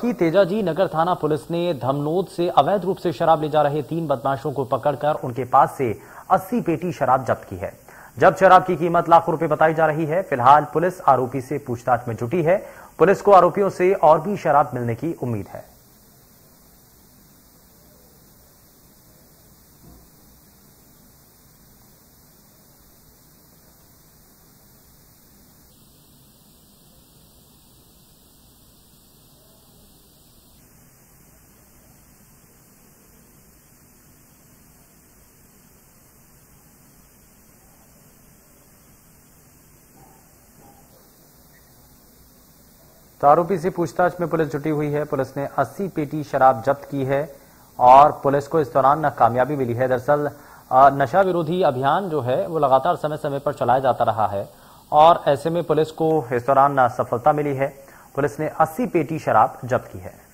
की तेजाजी नगर थाना पुलिस ने धमनोद से अवैध रूप से शराब ले जा रहे तीन बदमाशों को पकड़कर उनके पास से 80 पेटी शराब जब्त की है। जब शराब की कीमत लाखों रुपए बताई जा रही है, फ़िलहाल पुलिस आरोपी से पूछताछ में जुटी है। पुलिस को आरोपियों से और भी शराब मिलने की उम्मीद है। तो आरोपी से पूछताछ में पुलिस जुटी हुई है। पुलिस ने 80 पेटी शराब जब्त की है और पुलिस को इस दौरान कामयाबी मिली है। दरअसल नशा विरोधी अभियान जो है, वो लगातार समय समय पर चलाया जाता रहा है और ऐसे में पुलिस को इस दौरान सफलता मिली है। पुलिस ने 80 पेटी शराब जब्त की है।